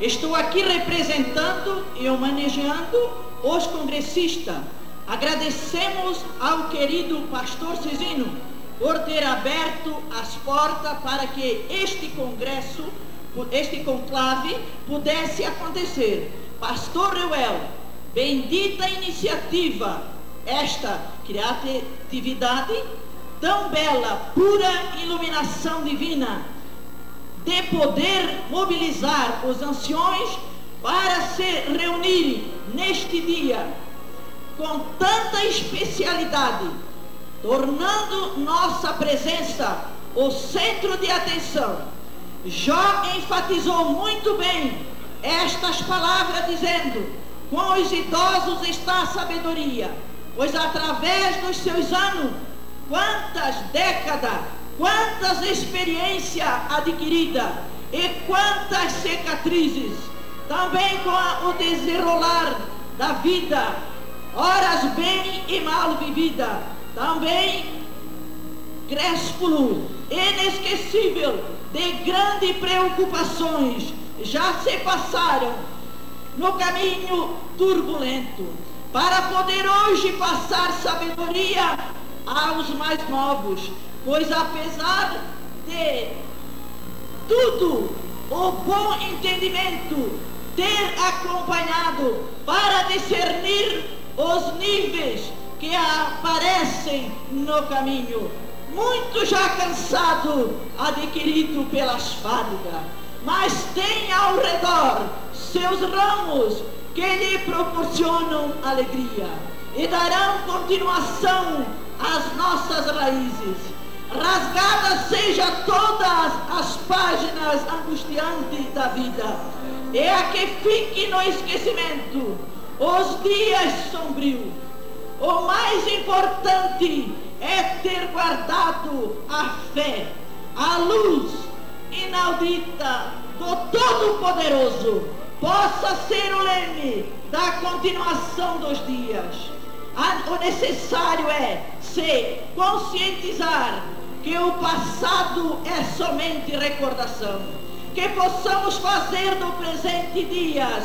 Estou aqui representando e homenageando os congressistas. Agradecemos ao querido pastor Cisino por ter aberto as portas para que este congresso, este conclave, pudesse acontecer. Pastor Reuel, bendita iniciativa, esta criatividade tão bela, pura iluminação divina, de poder mobilizar os anciões para se reunirem neste dia com tanta especialidade, tornando nossa presença o centro de atenção. Jó enfatizou muito bem estas palavras, dizendo: Com os idosos está a sabedoria, pois através dos seus anos, quantas décadas, quantas experiências adquiridas e quantas cicatrizes, também com o desenrolar da vida, horas bem e mal vivida, também crépúsculo inesquecível de grandes preocupações. Já se passaram no caminho turbulento, para poder hoje passar sabedoria aos mais novos, pois apesar de tudo, o bom entendimento ter acompanhado para discernir os níveis que aparecem no caminho, muito já cansado, adquirido pelas fábricas, mas tem ao redor seus ramos que lhe proporcionam alegria e darão continuação às nossas raízes. Rasgadas sejam todas as páginas angustiantes da vida, e a que fique no esquecimento os dias sombrios. O mais importante é ter guardado a fé, a luz inaudita do Todo-Poderoso possa ser o leme da continuação dos dias. O necessário é se conscientizar que o passado é somente recordação. Que possamos fazer do presente dias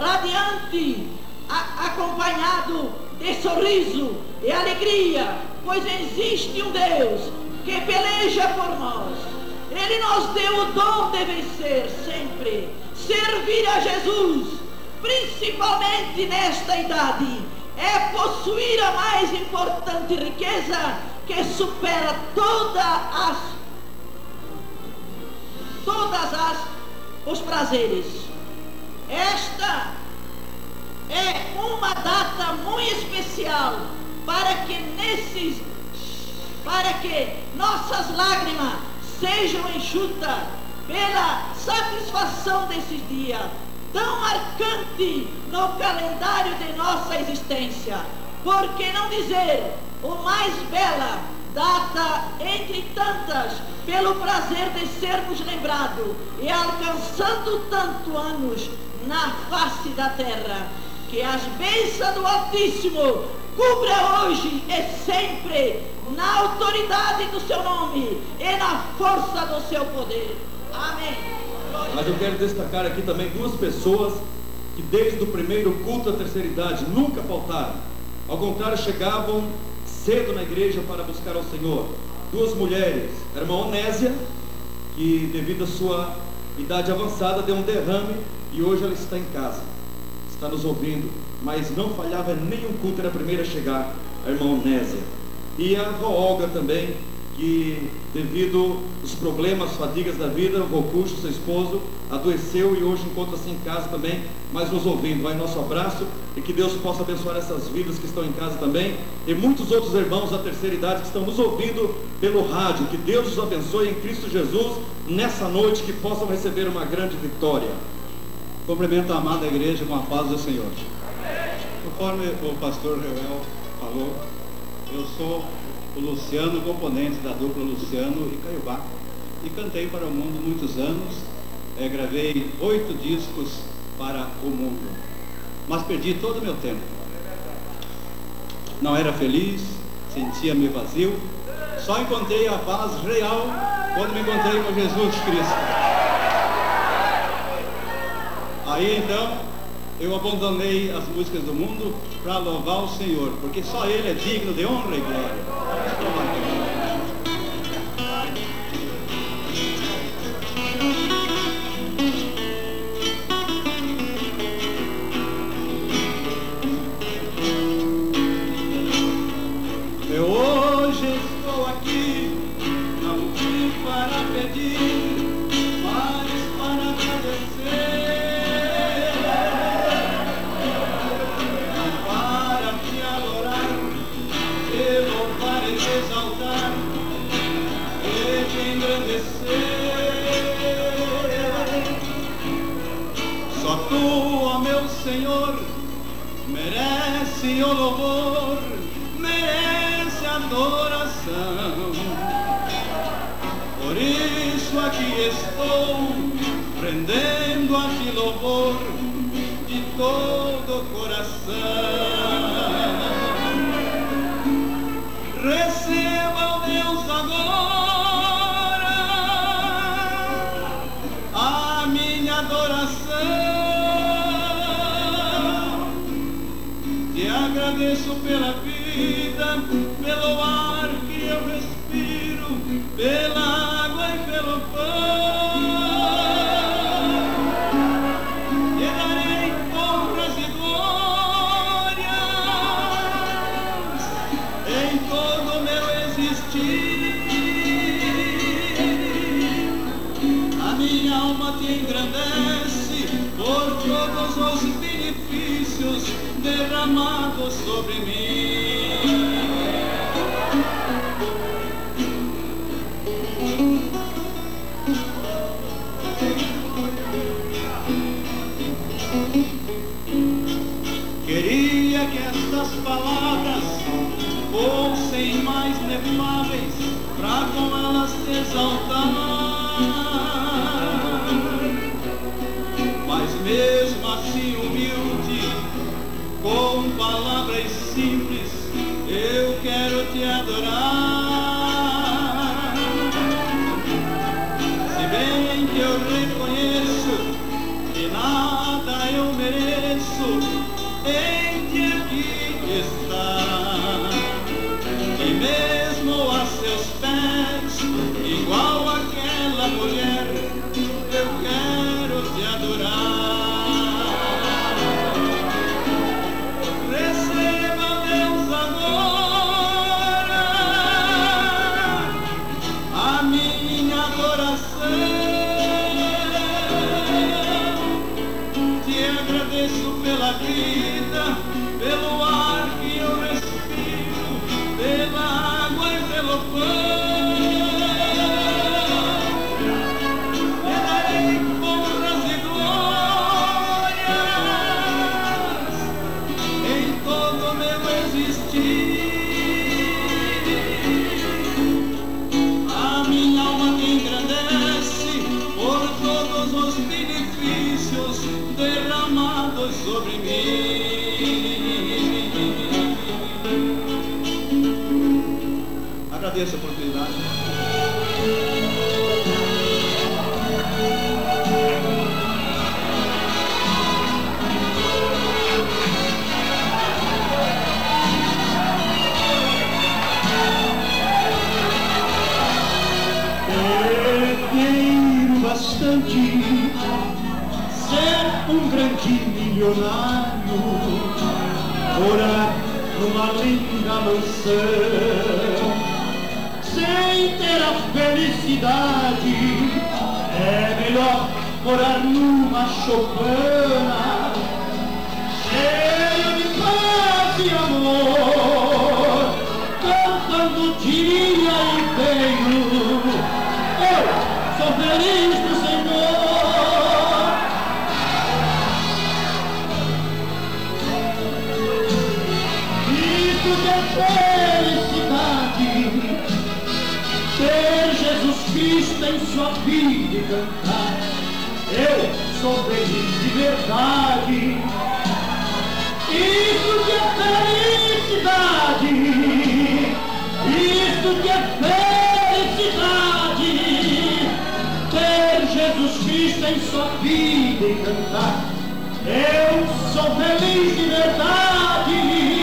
radiante, acompanhado de sorriso e alegria, pois existe um Deus que peleja por nós. Ele nos deu o dom de vencer sempre, servir a Jesus, principalmente nesta idade é possuir a mais importante riqueza que supera todas as todas as os prazeres. Esta é uma data muito especial para que nesses para que nossas lágrimas sejam enxutas pela satisfação desses dias tão marcante no calendário de nossa existência. Por que não dizer o mais bela data entre tantas, pelo prazer de sermos lembrados e alcançando tanto anos na face da terra, que as bênçãos do Altíssimo cubra hoje e sempre na autoridade do seu nome e na força do seu poder. Amém. Mas eu quero destacar aqui também duas pessoas que desde o primeiro culto da terceira idade nunca faltaram. Ao contrário, chegavam cedo na igreja para buscar ao Senhor. Duas mulheres, a irmã Onésia, que devido à sua idade avançada deu um derrame e hoje ela está em casa, está nos ouvindo, mas não falhava nenhum culto, era a primeira a chegar, a irmã Onésia. E a avó Olga também, que devido aos problemas, fadigas da vida, o Rocucho, seu esposo, adoeceu e hoje encontra-se em casa também, mas nos ouvindo. Vai nosso abraço e que Deus possa abençoar essas vidas que estão em casa também e muitos outros irmãos da terceira idade que estão nos ouvindo pelo rádio. Que Deus os abençoe em Cristo Jesus nessa noite, que possam receber uma grande vitória. Cumprimento a amada igreja com a paz do Senhor. Conforme o pastor Reuel falou, eu sou o Luciano, componente da dupla Luciano e Caiobá. E cantei para o mundo muitos anos, é, gravei oito discos para o mundo. Mas perdi todo o meu tempo. Não era feliz, sentia-me vazio. Só encontrei a paz real quando me encontrei com Jesus Cristo. Aí então, eu abandonei as músicas do mundo para louvar o Senhor, porque só Ele é digno de honra e glória. todo o coração. sobre mim. imagem da mansão. Sem ter a felicidade, é melhor morar numa chopana. Cheia do que é felicidade ter Jesus Cristo em sua vida e cantar. Eu sou feliz de verdade.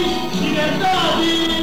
Sou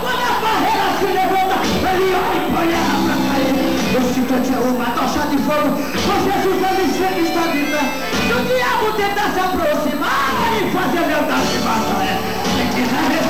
quando a barreira se levanta, ele olha e põe ela pra cair. Eu sinto te uma tocha de fogo, com Jesus ele sempre está. Se o diabo tentar se aproximar, ele faz a lealdade. Quem quiser receber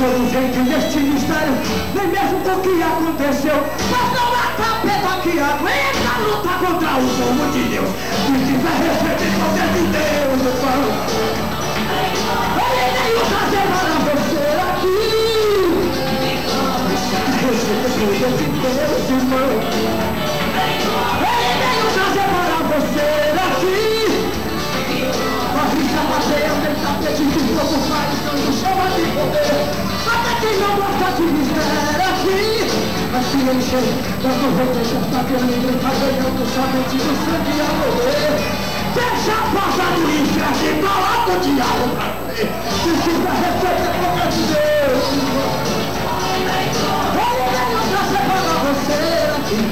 todo jeito neste mistério, nem mesmo com o que aconteceu. Mas não há capeta que aguenta lutar contra o povo de Deus. Se quiser receber poder de Deus, irmão. Ele veio trazer para você aqui. Receber poder de Deus, irmão. Ele veio trazer para você Até quem não gosta de mistério aqui. Mas se encher, nós não vamos deixar pra que ninguém tá ganhando somente do sangue a morrer. Fecha a porta do inferno e coloca o diabo pra correr. Se quiser receber poder de Deus. Ele veio trazer para você aqui.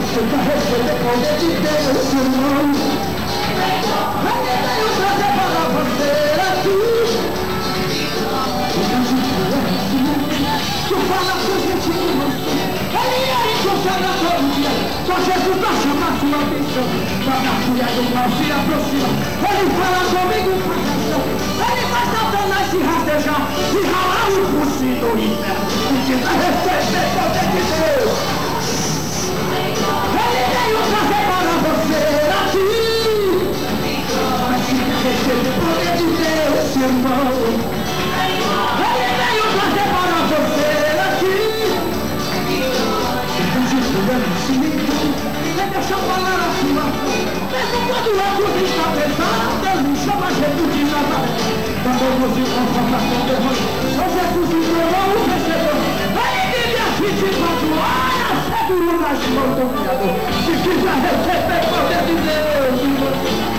Você vai receber poder de Deus, irmão. Ele veio trazer para você aqui. Só Jesus vai chamar sua atenção. Quando a filha do mal se aproxima, ele fala comigo com atenção. Ele faz Satanás se rastejar e ralar o focinho do inferno. Se quiser receber poder de Deus. Ele veio trazer para você aqui. Mas se receber poder de Deus, irmão. Ele veio trazer para você aqui. Deixa falar a sua. Mesmo quando o outro está pesado, ele chama Jesus de Nazaré. Quando você conforta com o Jesus entregou o vencedor. Ele vive as 24 horas, seguro nas mãos do Criador. Se quiser receber poder de Deus, irmão.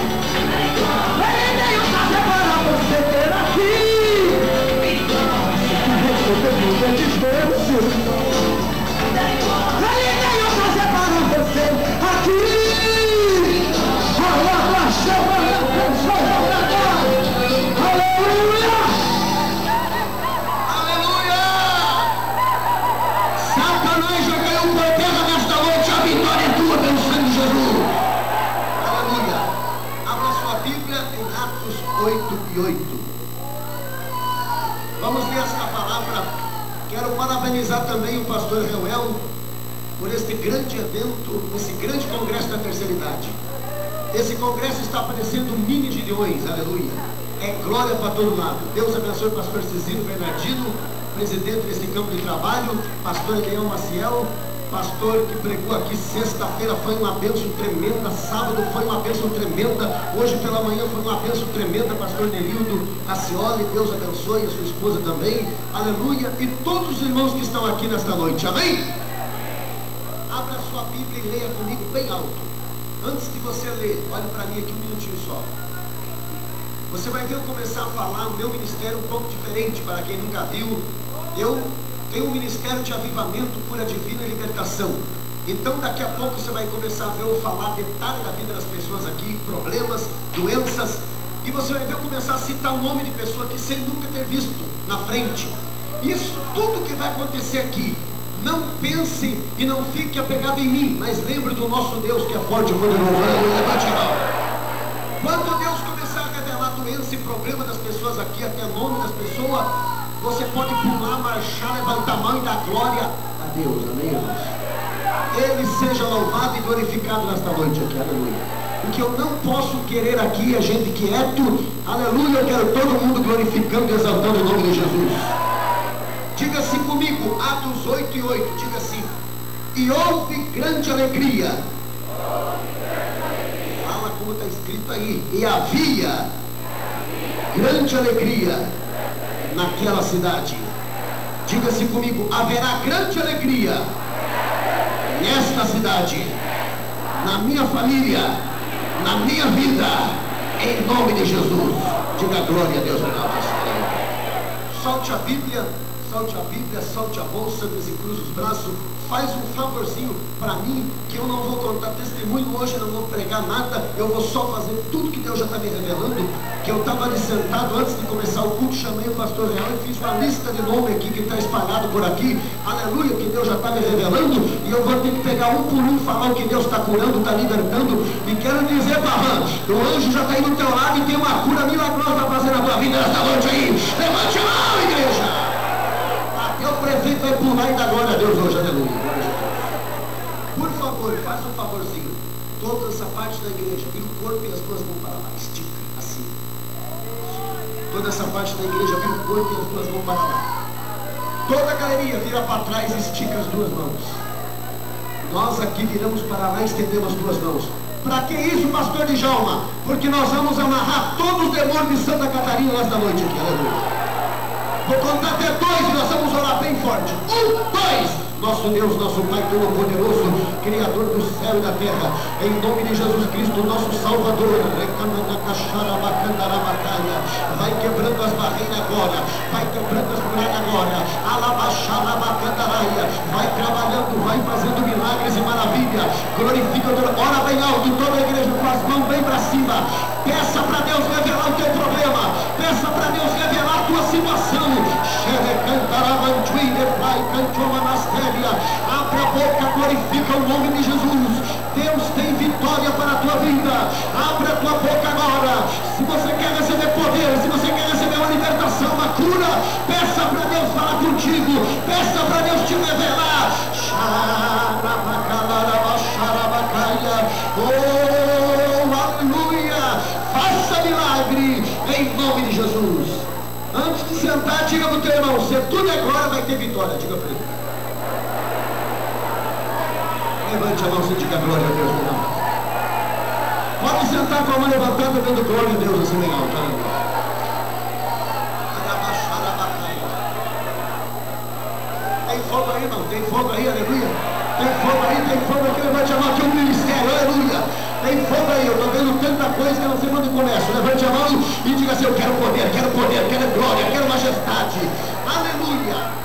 Congresso está parecendo um mini de leões, aleluia. É glória para todo lado. Deus abençoe o pastor Cecílio Bernardino, presidente desse campo de trabalho, pastor Elião Maciel, Pastor que pregou aqui sexta-feira foi uma bênção tremenda, sábado foi uma bênção tremenda, hoje pela manhã foi uma bênção tremenda, pastor Nerildo Acioli, Deus abençoe, a sua esposa também, aleluia, e todos os irmãos que estão aqui nesta noite, amém? Abra sua Bíblia e leia comigo bem alto. Antes de você ler, olhe para mim aqui um minutinho só. Você vai ver eu começar a falar o meu ministério um pouco diferente para quem nunca viu. Eu tenho um ministério de avivamento, cura divina e libertação. Então daqui a pouco você vai começar a ver eu falar detalhe da vida das pessoas aqui, problemas, doenças, e você vai ver eu começar a citar o nome de pessoa que sem nunca ter visto na frente. Isso tudo que vai acontecer aqui, não pense e não fique apegado em mim, mas lembre do nosso Deus que é forte e poderoso. Levante a Quando Deus começar a revelar doença e problema das pessoas aqui, até nome das pessoas, você pode pular, marchar, levantar a mão e dar glória a Deus. Amém, irmãos? Ele seja louvado e glorificado nesta noite aqui. Aleluia. O que eu não posso querer aqui é gente quieto. Aleluia, eu quero todo mundo glorificando e exaltando o nome de Jesus. Diga-se 5, Atos 8 e 8, diga assim: E houve grande alegria. Fala como está escrito aí: E havia grande alegria naquela cidade. Diga-se assim comigo: haverá grande alegria nesta cidade, na minha família, na minha vida, em nome de Jesus. Diga glória a Deus, meu Deus. Solte a Bíblia solte a Bíblia, solte a bolsa, desencruza os braços, faz um favorzinho para mim, que eu não vou contar testemunho hoje, não vou pregar nada, eu vou só fazer tudo que Deus já está me revelando, que eu estava ali sentado antes de começar o culto, chamei o pastor real e fiz uma lista de nome aqui que está espalhado por aqui, aleluia, que Deus já está me revelando, e eu vou ter que pegar um por um, falar o que Deus está curando, está libertando, e quero dizer, Pavan, o anjo já está aí do teu lado e tem uma cura milagrosa para fazer na tua vida nesta noite aí, levante a mão, vai pular e dar glória a Deus hoje, aleluia. Por favor, faça um favorzinho. Toda essa parte da igreja, vira o corpo e as duas mãos para lá. Estica, assim. Toda essa parte da igreja, vira o corpo e as duas mãos para lá. Toda a galeria vira para trás e estica as duas mãos. Nós aqui viramos para lá e estendemos as duas mãos. Para que isso, pastor Djalma? Porque nós vamos amarrar todos os demônios de Santa Catarina nesta noite aqui. Aleluia. Vou contar até dois e nós vamos orar bem forte. Um, dois. Nosso Deus, nosso Pai Todo-Poderoso, Criador do céu e da terra, em nome de Jesus Cristo, nosso Salvador, vai quebrando as barreiras agora, vai quebrando as muralhas agora, vai trabalhando, vai fazendo milagres e maravilhas, glorifica o ora bem alto, toda a igreja com as mãos bem para cima, peça para Deus revelar o teu problema, peça para Deus revelar a tua situação, Abre a boca, glorifica o nome de Jesus. Deus tem vitória para a tua vida. Abre a tua boca agora. Se você quer receber poder, se você quer receber uma libertação, uma cura, peça para Deus falar contigo. Peça para Deus te revelar. Irmão, tudo é glória, vai ter vitória. Diga para ele. Levante a mão e diga glória a Deus. Pode sentar com a mão levantada, dando glória a Deus assim legal, tá? Tem fogo aí, irmão? Tem fogo aí, aleluia? Tem fogo aí, tem fogo aqui, levante a mão aqui, um ministério, aleluia. Tem fogo aí, eu estou vendo tanta coisa que eu não sei quando começa. Levante a mão e diga assim, eu quero poder, quero poder, quero glória, quero majestade. Aleluia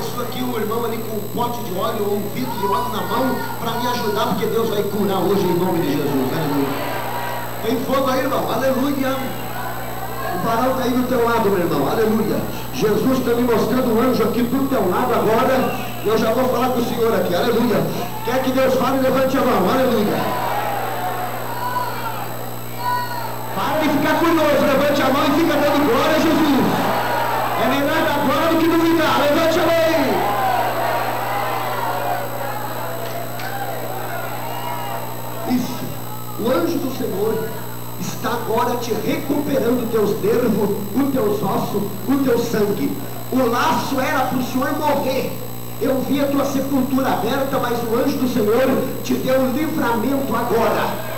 pessoa aqui, um irmão ali com um pote de óleo ou um vidro de óleo na mão para me ajudar, porque Deus vai curar hoje em nome de Jesus. Aleluia. Tem fogo aí, irmão. Aleluia. O varão está aí do teu lado, meu irmão. Aleluia. Jesus está me mostrando um anjo aqui do teu lado agora. Eu já vou falar com o Senhor aqui. Aleluia. Quer que Deus fale? Levante a mão. Aleluia. Curioso. Levante a mão e fica dando glória a Jesus. É melhor dar glória do que duvidar. Levante a mão. O anjo do Senhor está agora te recuperando teus nervos, os teus ossos, o teu sangue. O laço era para o Senhor morrer. Eu vi a tua sepultura aberta, mas o anjo do Senhor te deu livramento agora.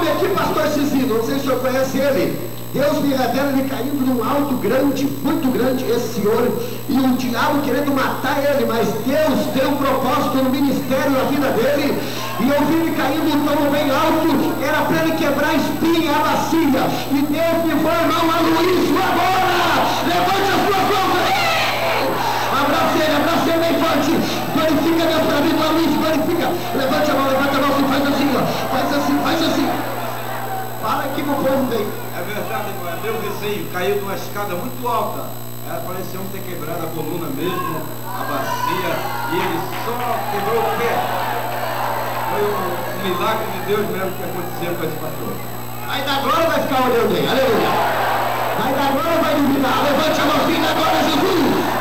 Aqui, pastor Cisino, não sei se o senhor conhece ele. Deus me revela ele caindo num alto grande, muito grande, esse senhor, e o diabo querendo matar ele, mas Deus tem um propósito no ministério na vida dele, e eu vi ele caindo tão bem alto, era para ele quebrar a espinha, a bacia, e Deus me foi a Luiz agora, levante as suas mãos aí, abraça ele, abraça ele bem forte, glorifica Deus para mim, Luiz, glorifica, levante a mão, levanta a mão, assim, faz assim, ó, faz assim, faz assim, fala aqui no povo vem. É verdade, não é? Meu vizinho caiu de uma escada muito alta. Era parecia um ter quebrado a coluna mesmo, a bacia, e ele só quebrou o pé. Foi um, um milagre de Deus mesmo que aconteceu com esse pastor. Vai dar glória vai ficar olhando aí, aleluia. Vai dar glória vai duvidar. Levante a mãozinha agora, Jesus.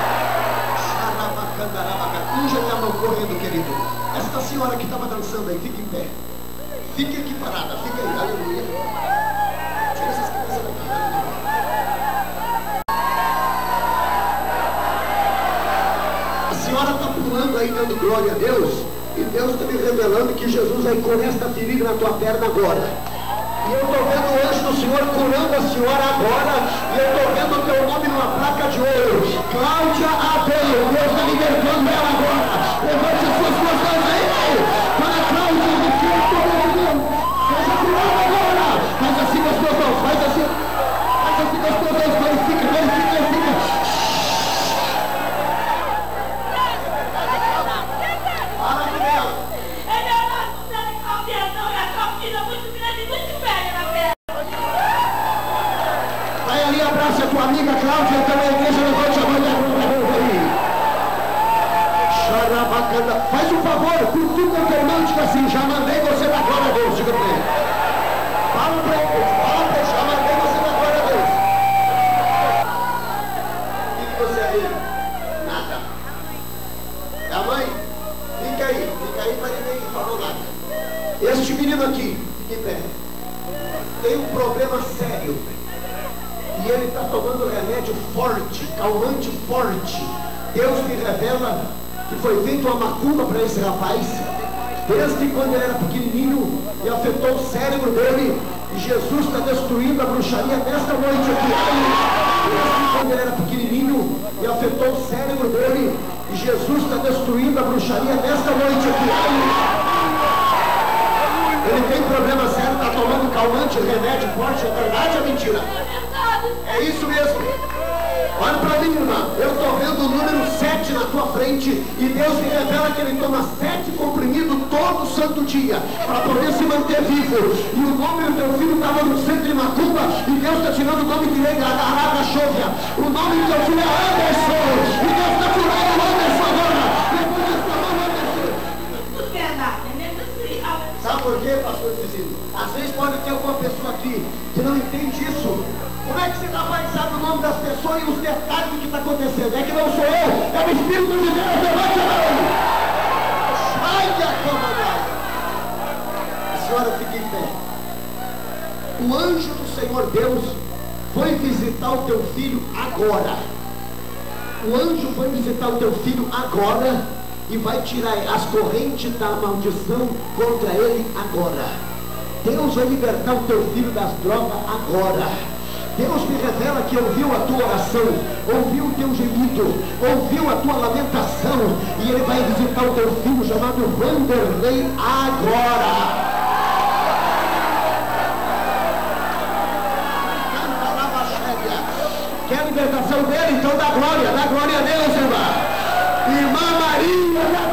Unja minha mão correndo, querido. Esta senhora que estava dançando aí, fique em pé. Fique aqui parada, fique aí, aleluia. senhora está pulando aí dando glória a Deus, e Deus está me revelando que Jesus vai curar esta ferida na tua perna agora. E eu estou vendo o anjo do Senhor curando a senhora agora, e eu estou vendo o teu nome numa placa de ouro. Cláudia Abel, Deus está libertando ela agora. Levante as suas mãos aí, Faz assim mãos, faz assim. Faz assim com as tuas mãos, calmante forte. Deus me revela que foi feita uma macumba para esse rapaz, desde quando ele era pequenininho, e afetou o cérebro dele. E Jesus está destruindo a bruxaria nesta noite aqui. Desde quando ele era pequenininho, e afetou o cérebro dele. E Jesus está destruindo a bruxaria nesta noite aqui. Ele tem problema sério, está tomando calmante, remédio forte, é verdade ou é mentira? É isso mesmo. Olha para mim, irmã. Eu estou vendo o número 7 na tua frente e Deus me revela que ele toma sete comprimidos todo santo dia para poder se manter vivo. E o nome do teu filho estava no centro de Macumba e Deus está tirando o nome de Lega, Araga Chovia. O nome do teu filho é Anderson. E Deus está curando o Anderson agora. Levanta a sua mão, Anderson. Sabe por quê, pastor Cecílio? Pode ter alguma pessoa aqui que não entende isso. Como é que você vai sabe o nome das pessoas e os detalhes do que está acontecendo? É que não sou eu, é o Espírito de Deus, levante a mão! Sai da comandada! A senhora fica em pé. O anjo do Senhor Deus foi visitar o teu filho agora. O anjo foi visitar o teu filho agora e vai tirar as correntes da maldição contra ele agora. Deus vai libertar o teu filho das drogas agora. Deus me revela que ouviu a tua oração, ouviu o teu gemido, ouviu a tua lamentação, e Ele vai visitar o teu filho chamado Vanderlei agora. Quer a libertação dele? Então dá glória, dá glória a Deus, irmã. Irmã Maria,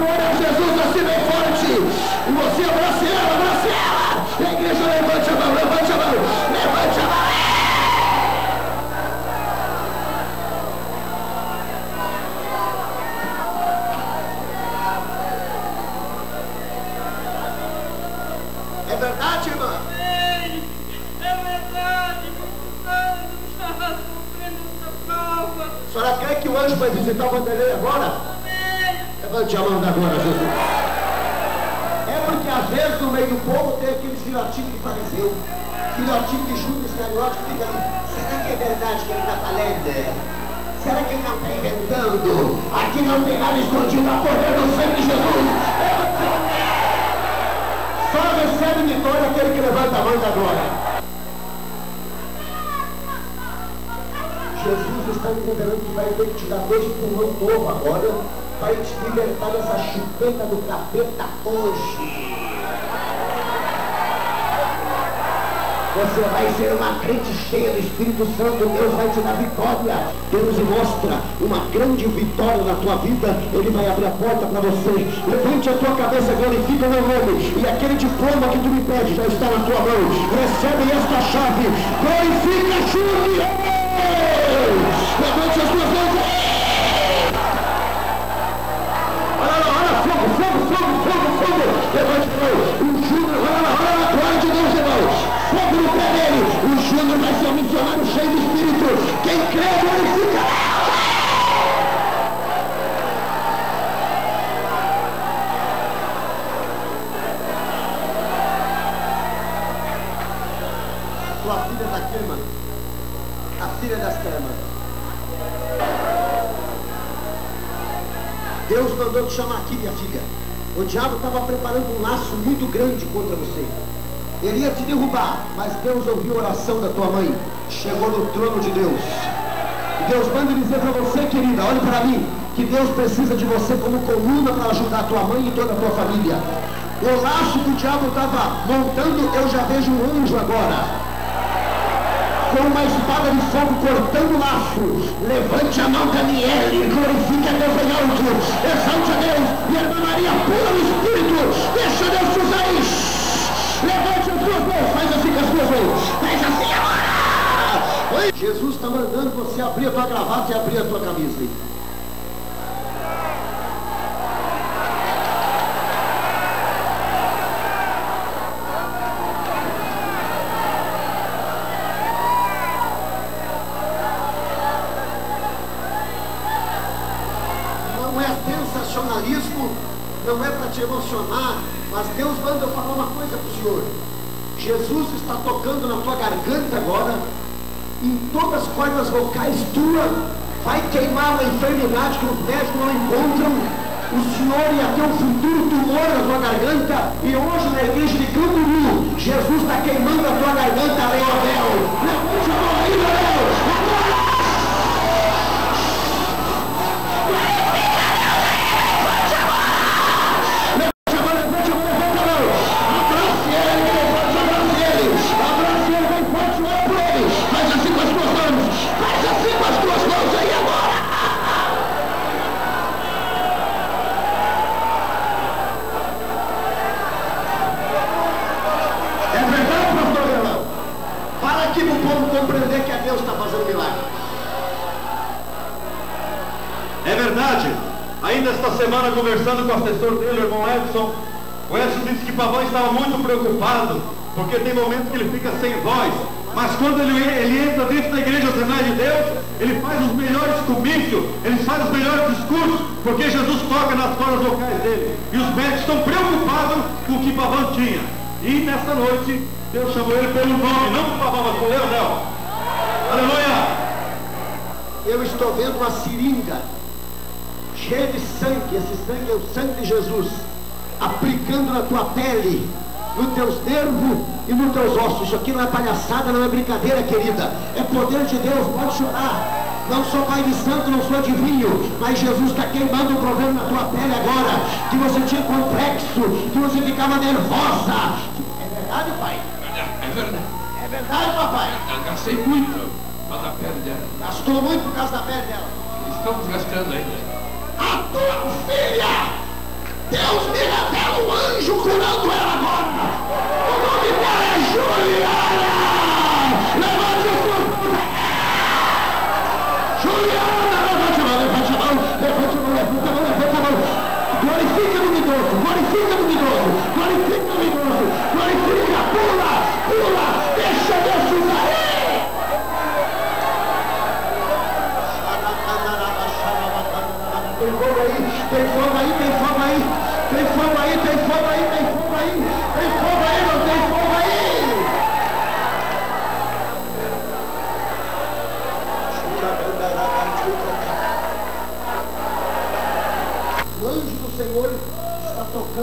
visitar o Vanderlei agora? Levante a mão da glória, Jesus. É porque às vezes no meio do povo tem aqueles filhotinhos que faleceu. Filhotinho de Judas Iscariote que fica ali. Será que é verdade que ele está falando? Será que ele não está inventando? Aqui não tem nada escondido, a poder do sangue de Jesus. Só recebe vitória aquele que levanta a mão da glória. Jesus está me revelando que vai ter que te dar dois pulmões novo agora, vai te libertar dessa chupeta do capeta hoje. Você vai ser uma crente cheia do Espírito Santo. Deus vai te dar vitória. Deus mostra uma grande vitória na tua vida. Ele vai abrir a porta para você. Levante a tua cabeça, glorifica o meu nome. E aquele diploma que tu me pede já está na tua mão. Recebe esta chave. Glorifica, Júlio. Missionário cheio de espírito. Quem crê, glorifica. Tua filha da queima. A filha das cremas. Deus mandou te chamar aqui, minha filha. O diabo estava preparando um laço muito grande contra você. Ele ia te derrubar, mas Deus ouviu a oração da tua mãe. Chegou no trono de Deus. Deus manda dizer para você, querida, olhe para mim, que Deus precisa de você como coluna para ajudar a tua mãe e toda a tua família. O laço que o diabo estava montando, eu já vejo um anjo agora com uma espada de fogo cortando o laço. Levante a mão, Daniel, e glorifique a Deus em alto. Exalte a Deus. E a irmã Maria, pula no Espírito. Deixa Deus usar isso. Levante as suas mãos. Faz assim com as suas mãos. Faz assim agora. Jesus está mandando você abrir a tua gravata e abrir a tua camisa. Povo compreender que é Deus que está fazendo milagre. É verdade. Ainda esta semana, conversando com o assessor dele, o irmão Edson, o Edson disse que Pavão estava muito preocupado, porque tem momentos que ele fica sem voz. Mas quando ele, ele entra dentro da igreja Assembleia de Deus, ele faz os melhores comícios, ele faz os melhores discursos, porque Jesus toca nas cordas vocais dele. E os médicos estão preocupados com o que Pavão tinha. E nessa noite, Deus chamou ele pelo nome, não por mas por Leonel. Aleluia! Eu estou vendo uma seringa cheia de sangue. Esse sangue é o sangue de Jesus, aplicando na tua pele, nos teus nervos e nos teus ossos. Isso aqui não é palhaçada, não é brincadeira, querida. É poder de Deus, pode chorar. Não sou pai de santo, não sou adivinho, mas Jesus está queimando o problema na tua pele agora. Que você tinha complexo, que você ficava nervosa. É verdade, pai? É verdade. É verdade, papai? Eu gastei muito para a pele dela. Gastou muito por causa da pele dela. Estamos gastando ainda. a tua filha. Deus me revela um anjo curando ela agora. O nome dela é Juliana. Glorifica no idoso, glorifica no idoso, glorifica no idoso, glorifica, pula,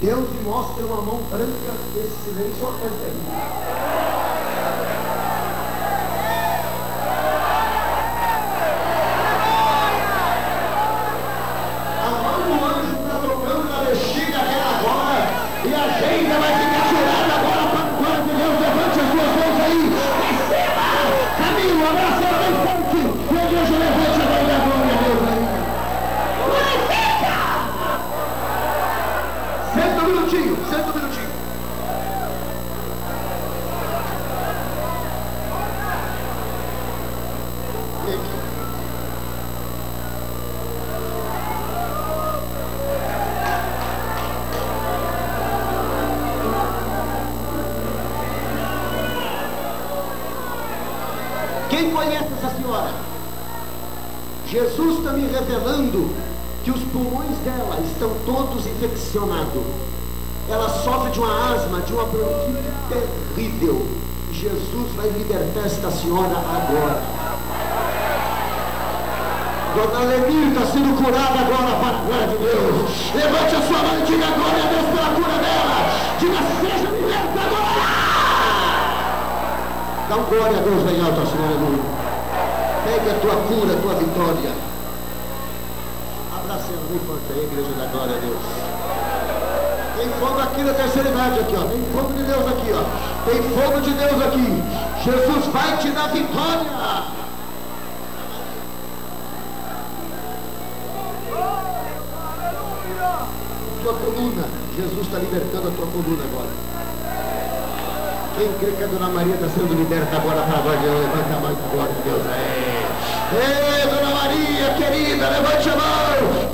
Deus me mostra uma mão branca desse silêncio acontece. A idade, aqui, ó. Tem fogo de Deus aqui, ó. Tem fogo de Deus aqui. Jesus vai te dar vitória. Tua coluna. Jesus está libertando a tua coluna agora. Quem crê que a Dona Maria está sendo liberta agora para a glória de Deus? Levanta a mão a glória de Deus. É. Ei, Dona Maria, querida, levante a mão.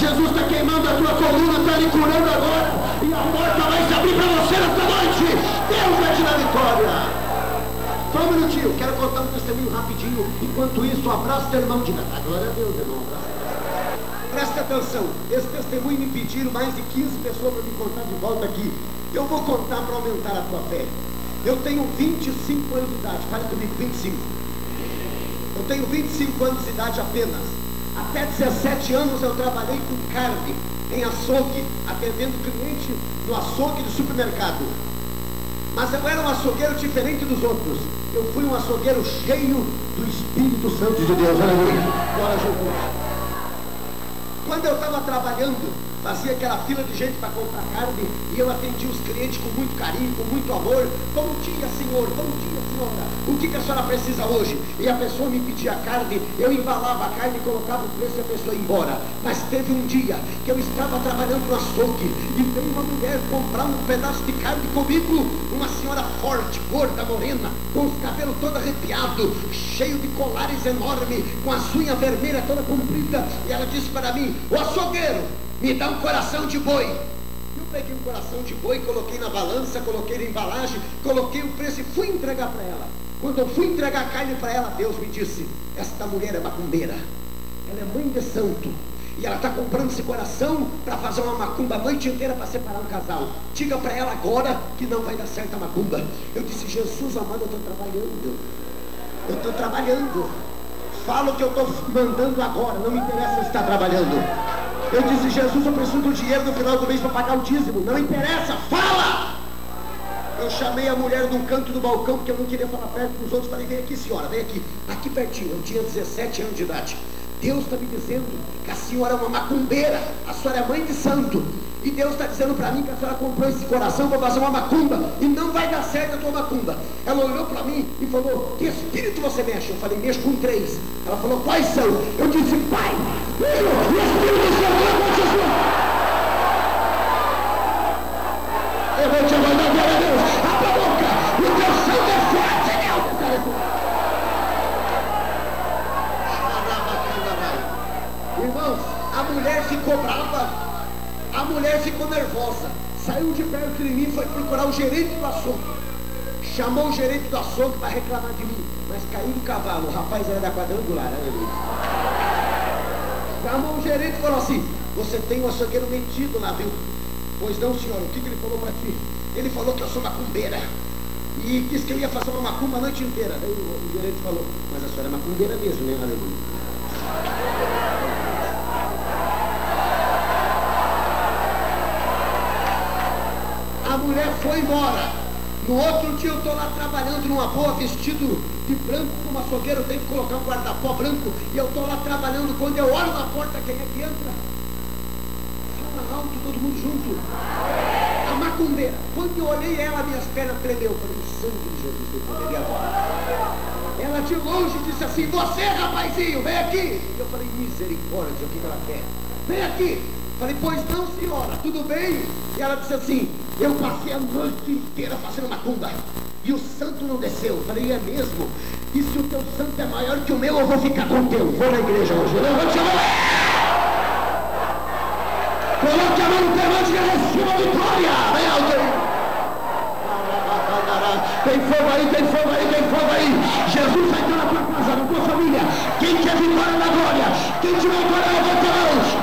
Jesus está queimando a tua coluna, está lhe curando agora. E a porta vai se abrir para você nesta noite. Deus vai te dar vitória. Só um minutinho, quero contar um testemunho rapidinho. Enquanto isso, abraça teu irmão de A glória a Deus, irmão. Presta atenção, esse testemunho me pediram mais de 15 pessoas para me contar de volta aqui. Eu vou contar para aumentar a tua fé. Eu tenho 25 anos de idade, fale comigo, 25. Eu tenho 25 anos de idade apenas. Até 17 anos eu trabalhei com carne, em açougue, atendendo cliente no açougue do supermercado. Mas eu era um açougueiro diferente dos outros. Eu fui um açougueiro cheio do Espírito Santo de Deus. Aleluia. Quando eu estava trabalhando, fazia aquela fila de gente para comprar carne e eu atendia os clientes com muito carinho, com muito amor. Bom dia, senhor. Bom dia, senhora. O que, que a senhora precisa hoje? E a pessoa me pedia carne, eu embalava a carne, colocava o preço e a pessoa ia embora. Mas teve um dia que eu estava trabalhando no açougue e veio uma mulher comprar um pedaço de carne comigo. Uma senhora forte, gorda, morena, com os cabelos todo arrepiado, cheio de colares enormes, com as unhas vermelhas toda comprida. E ela disse para mim, o açougueiro, me dá um coração de boi. Eu peguei um coração de boi, coloquei na balança, coloquei na embalagem, coloquei o preço e fui entregar para ela. Quando eu fui entregar a carne para ela, Deus me disse, esta mulher é macumbeira. Ela é mãe de santo. E ela está comprando esse coração para fazer uma macumba a noite inteira para separar um casal. Diga para ela agora que não vai dar certo a macumba. Eu disse, Jesus amado, eu estou trabalhando. Eu estou trabalhando. Fala o que eu estou mandando agora, não me interessa se está trabalhando. Eu disse, Jesus, eu preciso do dinheiro no final do mês para pagar o dízimo. Não interessa, fala! Eu chamei a mulher de um canto do balcão, porque eu não queria falar perto dos outros. Falei, vem aqui, senhora, vem aqui. Aqui pertinho, eu tinha 17 anos de idade. Deus está me dizendo que a senhora é uma macumbeira, a senhora é mãe de santo. E Deus está dizendo para mim que a senhora comprou esse coração para fazer uma macumba e não vai dar certo a tua macumba. Ela olhou para mim e falou, que espírito você mexe? Eu falei, mexo com três. Ela falou, quais são? Eu disse, pai, filho e espírito a sua... Levante a mão da glória a Deus, abra a boca, o teu santo é forte, Deus. Irmãos, a mulher ficou brava, mulher ficou nervosa, saiu de perto de mim, foi procurar o gerente do açougue. chamou o gerente do açougue para reclamar de mim, mas caiu do cavalo, o rapaz era da quadrangular, aleluia. Chamou o gerente e falou assim, você tem um açougueiro metido lá, viu? Pois não, senhor, o que, que ele falou para ti? Ele falou que eu sou macumbeira. E disse que eu ia fazer uma macumba a noite inteira. Daí o, o gerente falou, mas a senhora é macumbeira mesmo, né? Aleluia. A mulher foi embora. No outro dia eu estou lá trabalhando numa boa, vestido de branco, como açougueiro, eu tenho que colocar um guarda-pó branco, e eu estou lá trabalhando, quando eu olho na porta, quem é que entra? Fala alto, todo mundo junto. A macumbeira. Quando eu olhei ela, minhas pernas tremeu. Eu falei, sangue de Jesus tem poder, e agora? Ela de longe disse assim, você rapazinho, vem aqui. Eu falei, misericórdia, o que ela quer? Vem aqui. Falei, pois não, senhora, tudo bem? E ela disse assim, eu passei a noite inteira fazendo macumba. E o santo não desceu. Falei, é mesmo? E se o teu santo é maior que o meu, eu vou ficar com o teu. Vou na igreja hoje. Levante a mão. Coloque a mão no levante e receba a vitória. Vem aí. Tem fogo aí, tem fogo aí, tem fogo aí. Jesus vai entrar na tua casa, na tua família. Quem quer vitória na glória, quem tiver glória, levanta a mão.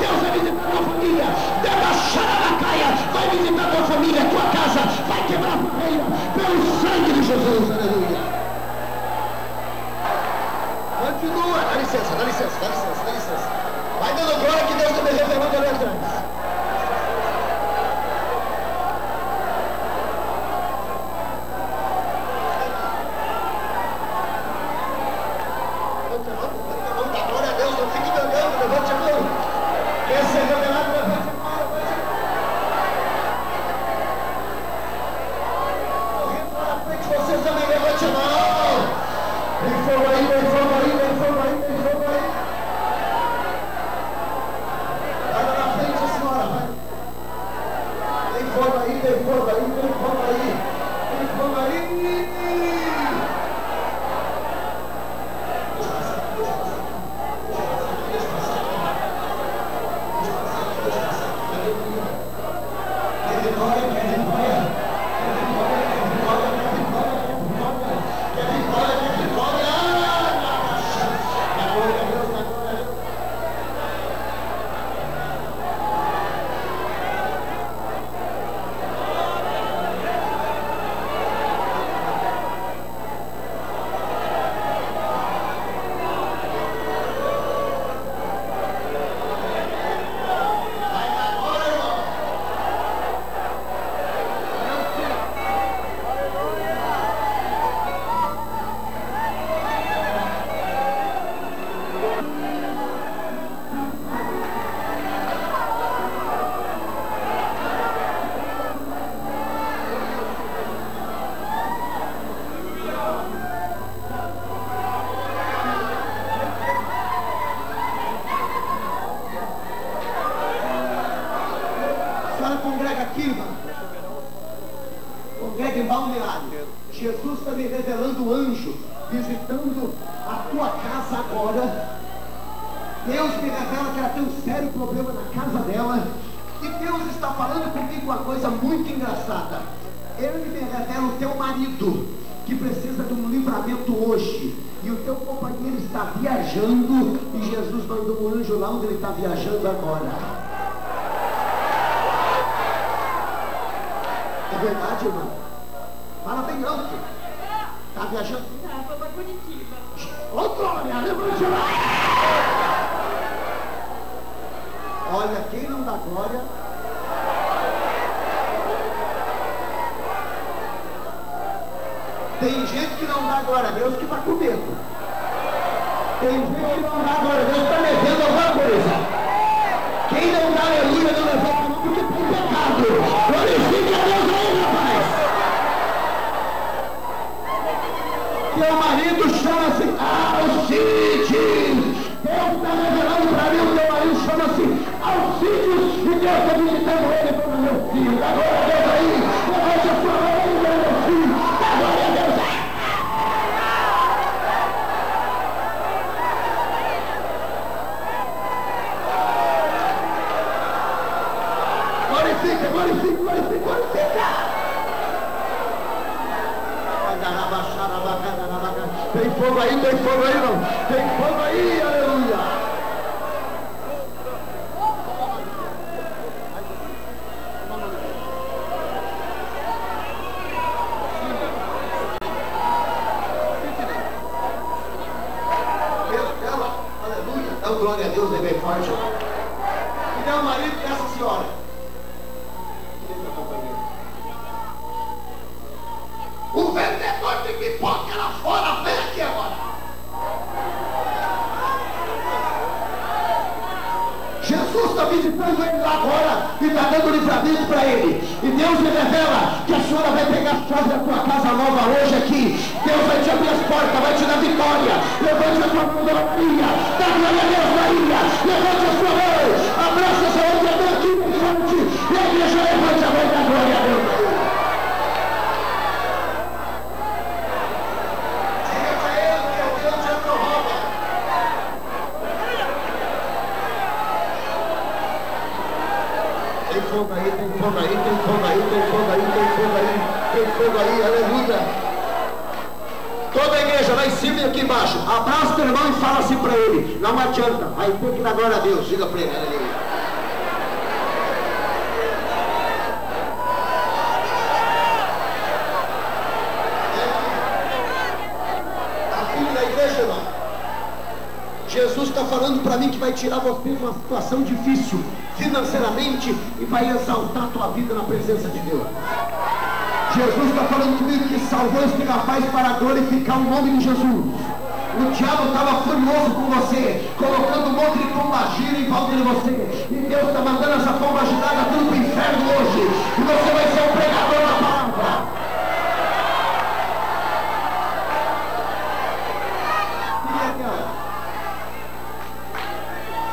Vai visitar tua família, tua casa, vai quebrar a barreira pelo sangue de Jesus. Aleluia. Continua, dá licença, dá licença, dá licença, dá licença. Vai dando glória que Deus está me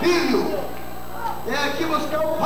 filho. É aqui buscar é o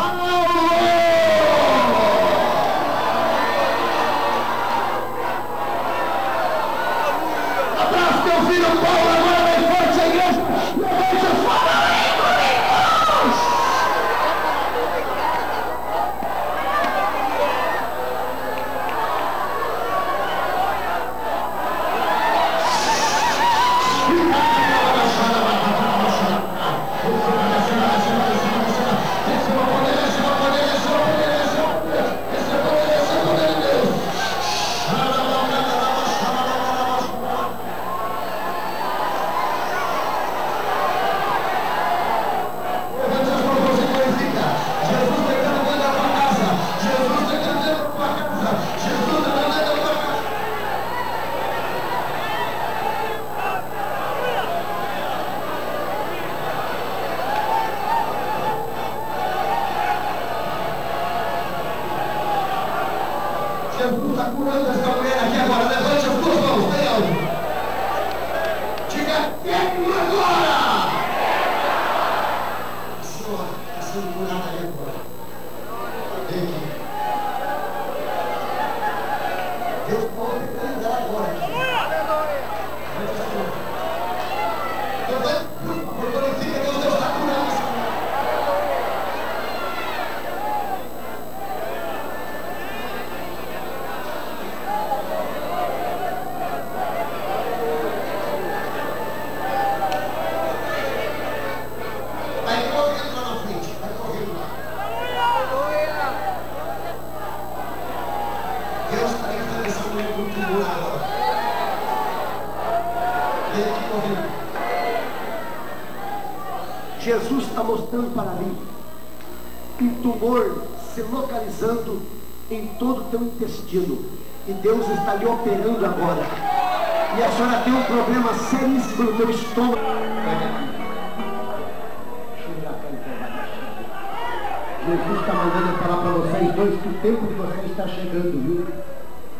Jesus está mandando falar para vocês dois que o tempo de vocês está chegando, viu?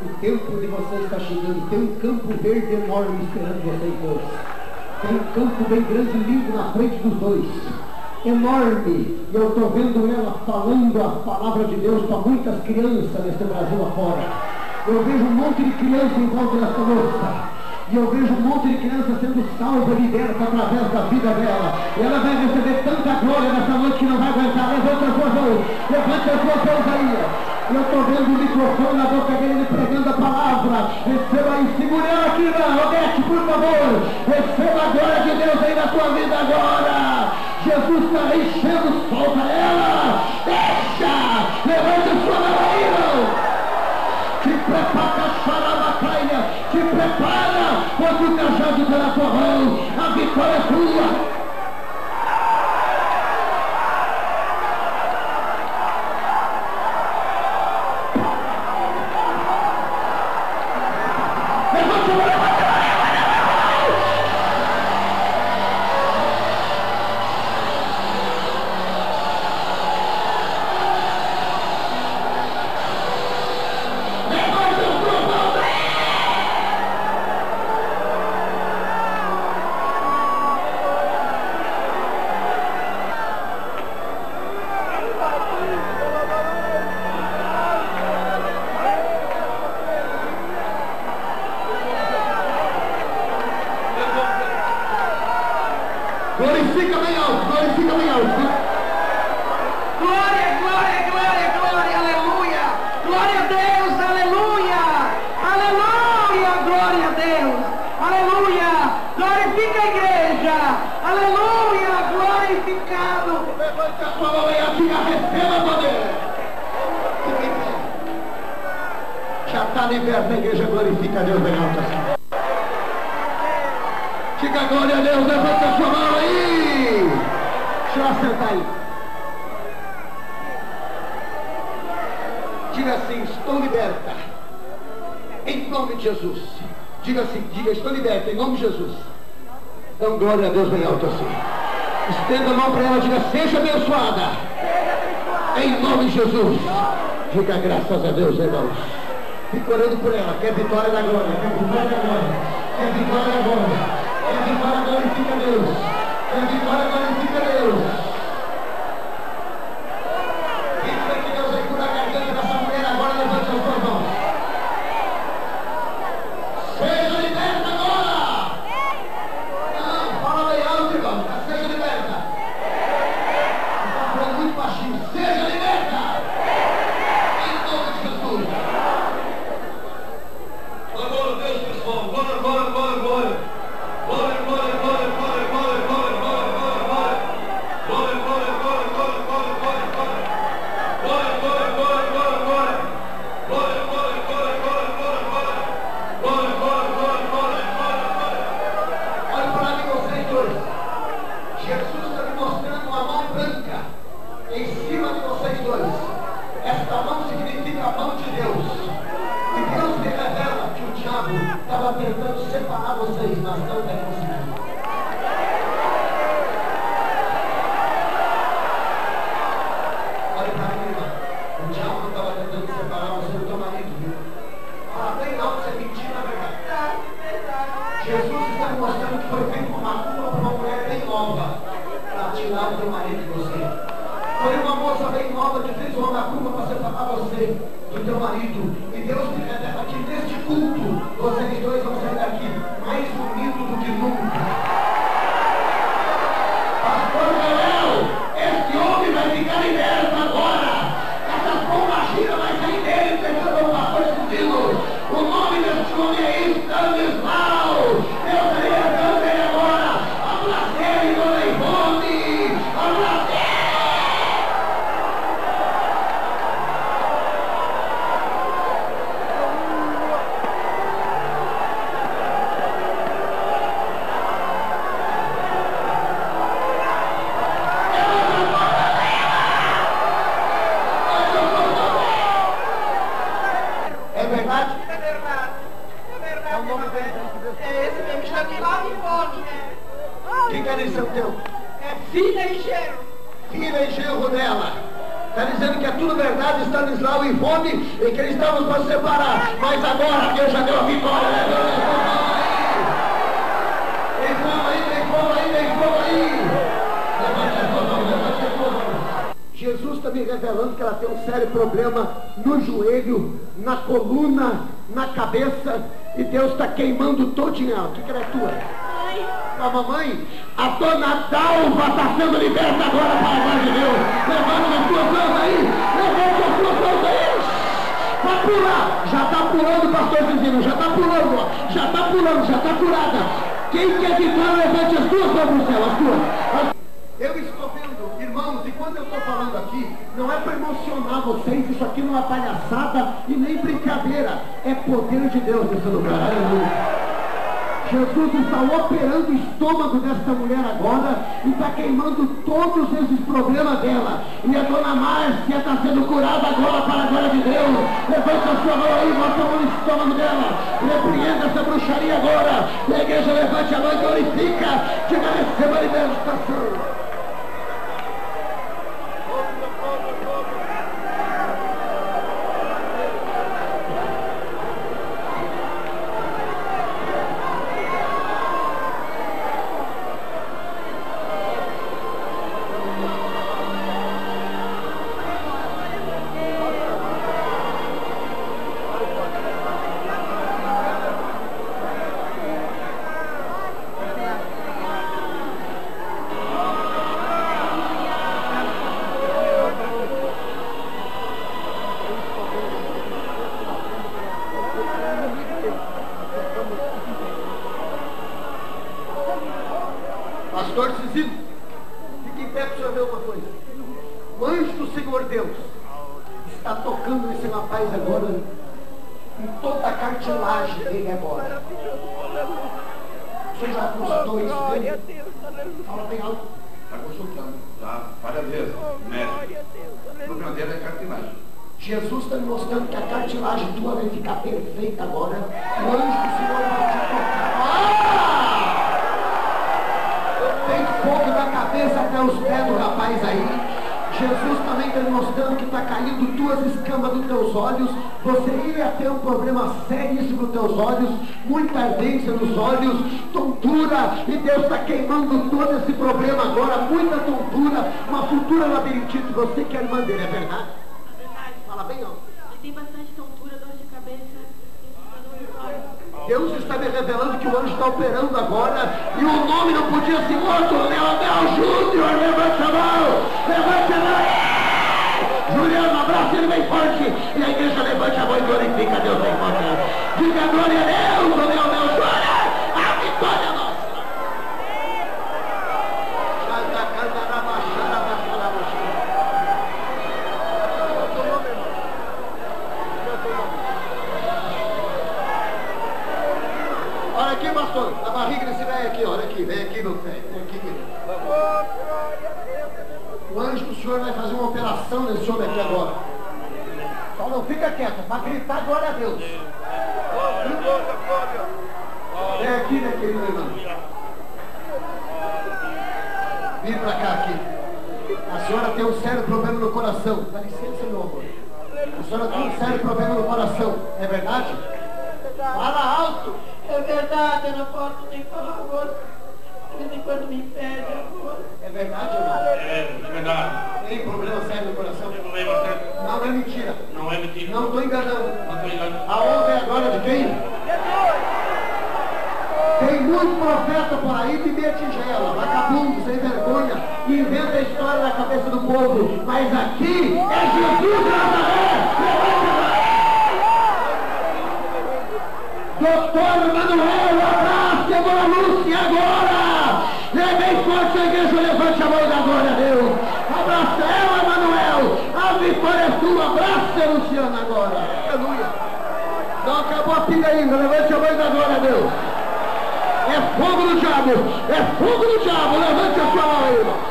O tempo de vocês está chegando. Tem um campo verde enorme esperando vocês dois. Tem um campo bem grande e lindo na frente dos dois. Enorme. E eu estou vendo ela falando a palavra de Deus para muitas crianças neste Brasil afora. Eu vejo um monte de crianças em volta dessa moça. E eu vejo um monte de crianças sendo salva, liberta através da vida dela. E ela vai receber tanta glória nessa noite que não vai aguentar. Levanta as suas mãos, levanta as suas mãos aí. Eu estou vendo o microfone na boca dele pregando a palavra. Receba aí, segurando aqui, Roberto, por favor. Receba a glória de Deus aí na sua vida agora. Jesus está enchendo, solta ela. Deixa, levanta a sua mão aí, prepara se prepara, porque o cajado será tua mão, a vitória é tua, em nome de Jesus. Diga assim, diga, estou liberto, em nome de Jesus. Então, glória a Deus bem alto assim. Estenda a mão para ela, diga, seja abençoada. Em nome de Jesus. Diga graças a Deus, irmãos. Fico orando por ela, quer vitória da glória, quer vitória da glória, quer vitória da glória, quer vitória glorifica Deus, quer vitória glória. que criatura. A mamãe, a dona Dalva está sendo liberta agora para a glória de Deus. Levanta as tuas mãos aí, levanta as tuas mãos aí. Vai pular, já está pulando, pastor vizinho, já está tá pulando, já está pulando, já está curada. Quem quer ficar, levante as tuas mãos para o céu, as tuas. As... Eu estou vendo, irmãos, e quando eu estou falando aqui, não é para emocionar vocês, isso aqui não é palhaçada e nem brincadeira. É poder de Deus nesse lugar. Aleluia. Jesus está operando o estômago dessa mulher agora e está queimando todos esses problemas dela. E a dona Márcia está sendo curada agora para a glória de Deus. Levanta a sua mão aí, bota a mão no estômago dela. Repreenda essa bruxaria agora. E a igreja levante a mão e glorifica. Diga, receba a libertação. Está tocando nesse rapaz agora em toda a cartilagem dele agora. Você já consultou isso dele? Fala bem alto. Está consultando, tá? Várias vezes, médico. O problema dele é cartilagem. Jesus está me mostrando que a cartilagem tua vai ficar perfeita agora. O anjo do Senhor vai te tocar. Ah! Tem fogo da cabeça até os pés do rapaz aí. Jesus também está mostrando que está caindo duas escamas dos teus olhos. Você ia ter um problema seríssimo nos teus olhos, muita ardência nos olhos, tontura, e Deus está queimando todo esse problema agora, muita tontura, uma futura labirintite. Você que é irmã dele, é verdade? Fala bem alto. Ele tem bastante tontura, dor de cabeça. Deus está me revelando que o anjo está operando agora e o nome não podia ser outro, Leonel Júnior, levante a mão, levante a mão. Juliano, abraça ele bem forte e a igreja levante a mão e glorifica Deus bem forte. Diga glória a Deus, Leonel Júnior, a vitória é nossa. Olha aqui, pastor, a barriga desse velho aqui, olha aqui, vem aqui, meu velho, vem aqui, querido. O anjo do Senhor vai fazer uma operação nesse homem aqui agora. Só não fica quieto, para gritar glória a Deus. Vem aqui, minha querida irmã. Vem pra cá aqui. A senhora tem um sério problema no coração. Dá licença, meu amor. A senhora tem um sério problema no coração. É verdade? Fala alto. É verdade, eu não posso nem falar agora. De vez em quando me pede agora. É verdade ou não? É, é verdade. Tem problema sério no coração? Tem problema sério. Não é mentira. Não é mentira. Não estou enganando. Não estou enganando. A honra é agora de quem? Tem muito profeta por aí que mete tigela, vagabundo, sem vergonha, e inventa a história na cabeça do povo. Mas aqui é Jesus de Nazaré! Doutor Manuel, abraço, agora Lúcia, agora! Bem forte a igreja, levante a mão e dá glória a Deus. Abraça ela, Manuel. A vitória é sua. Abraça, Luciana, agora. Aleluia. Não acabou a pilha ainda, levante a mão e dá glória a Deus. É fogo no diabo, é fogo no diabo, levante a sua mão aí, irmão.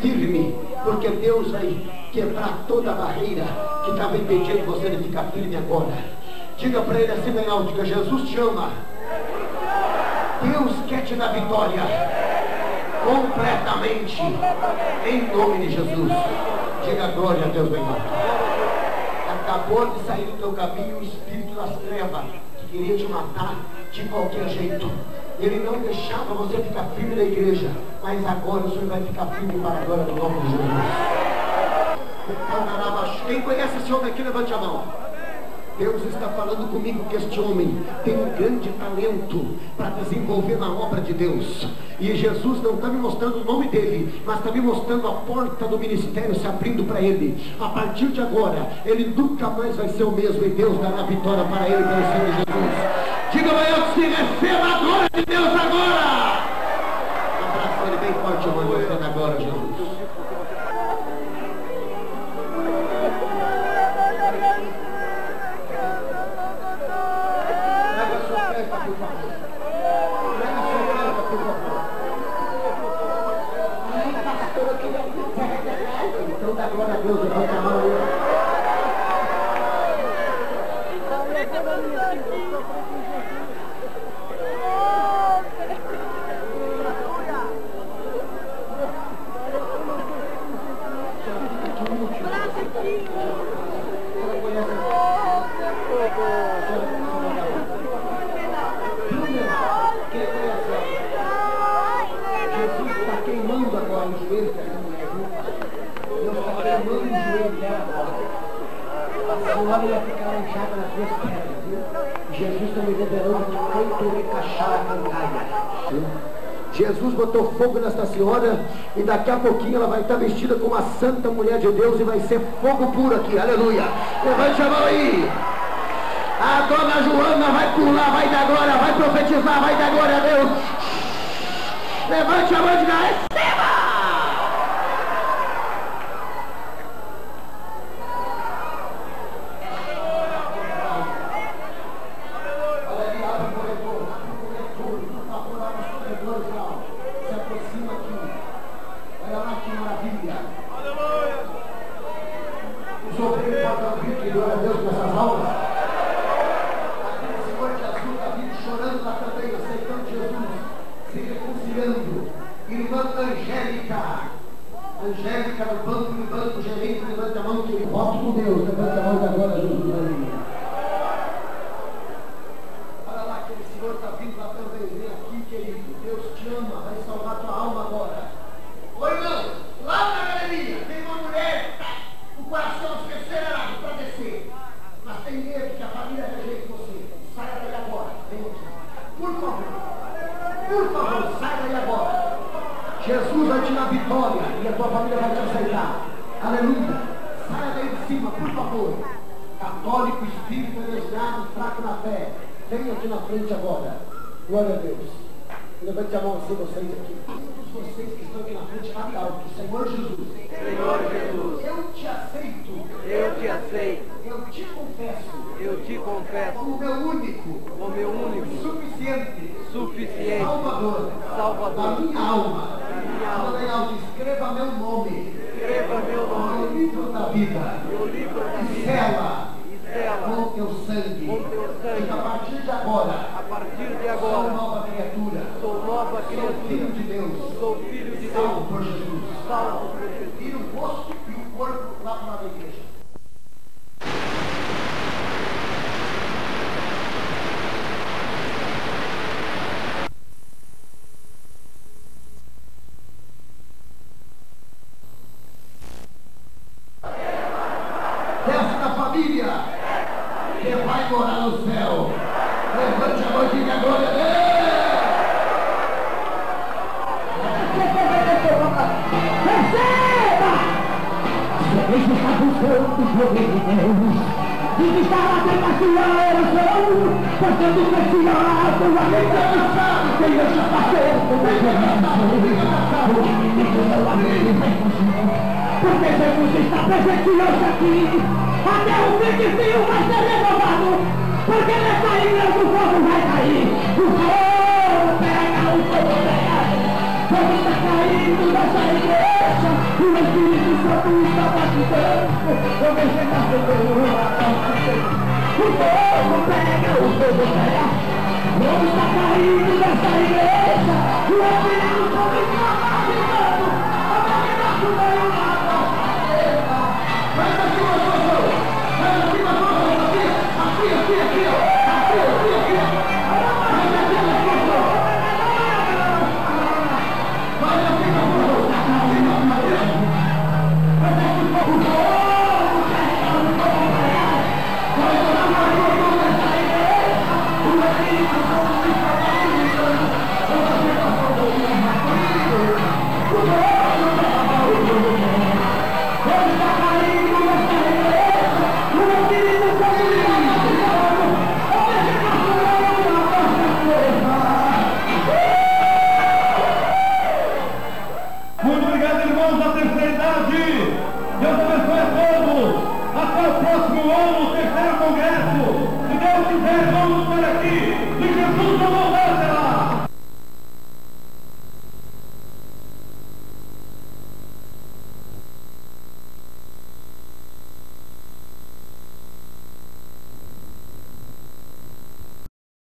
Firme, porque Deus vai quebrar toda a barreira que estava impedindo você de ficar firme agora. Diga para ele assim diga, Jesus te ama. Deus quer te dar vitória. Completamente. Em nome de Jesus. Diga glória a Deus alto. Acabou de sair do teu caminho o espírito das trevas que queria te matar de qualquer jeito. Ele não deixava você ficar firme na igreja, mas agora o Senhor vai ficar firme para a glória do nome de Jesus. Quem conhece esse homem aqui, levante a mão. Deus está falando comigo que este homem tem um grande talento para desenvolver na obra de Deus. E Jesus não está me mostrando o nome dele, mas está me mostrando a porta do ministério se abrindo para ele. A partir de agora, ele nunca mais vai ser o mesmo e Deus dará vitória para ele pelo Senhor Jesus. Diga, Baiano, se receba a glória de Deus agora. o joelho daquela mulher é roupa. Eu estava queimando o joelho dela agora. Senão ela ia ficar lanchada nas duas pernas, viu? Jesus também liberou de canto e cachara cantaia. Jesus botou fogo nesta senhora e daqui a pouquinho ela vai estar vestida como a santa mulher de Deus e vai ser fogo puro aqui, aleluia. Levante a mão aí. A dona Joana vai pular, vai dar glória, vai profetizar, vai dar glória a Deus. Levante a mão de Deus.